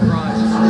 surprises.